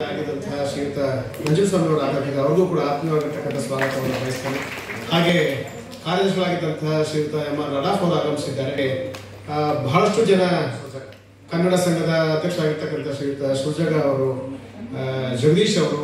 ಆಗಿದ್ದಂತಹ ಶ್ರೀಯುತ ಮಂಜುಸ್ವಾಮಿ ಅವರು ಅವ್ರಿಗೂ ಕೂಡ ಆತ್ಮೀಯವಾಗಿರ್ತಕ್ಕಂಥ ಸ್ವಾಗತವನ್ನು ಬಯಸ್ತೇನೆ. ಹಾಗೆ ಕಾರ್ಯದರ್ಶಿಗಳಾಗಿದ್ದಂತಹ ಶ್ರೀಯುತ ಎಂ ಆರ್ ರಡಾಫ್ ಅವರು ಆಗಮಿಸಿದ್ದಾರೆ ಬಹಳಷ್ಟು ಜನ ಕನ್ನಡ ಸಂಘದ ಅಧ್ಯಕ್ಷರಾಗಿರ್ತಕ್ಕಂಥ ಶ್ರೀಯುತ ಸುಜಗ ಅವರು ಜಗದೀಶ್ ಅವರು